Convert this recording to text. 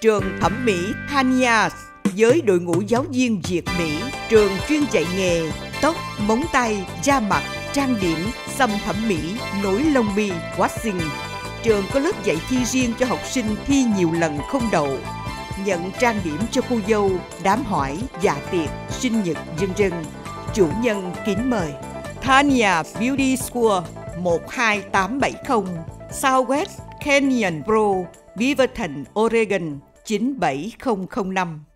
trường thẩm mỹ Tanias với đội ngũ giáo viên Việt Mỹ, trường chuyên dạy nghề tóc, móng tay, da mặt, trang điểm, xăm thẩm mỹ, nối lông mi, waxing. Trường có lớp dạy thi riêng cho học sinh thi nhiều lần không đậu. Nhận trang điểm cho cô dâu, đám hỏi, dạ tiệc, sinh nhật dân dân. Chủ nhân kính mời. Tanya Beauty School 12870 Southwest Canyon Pro, Beaverton, Oregon 97005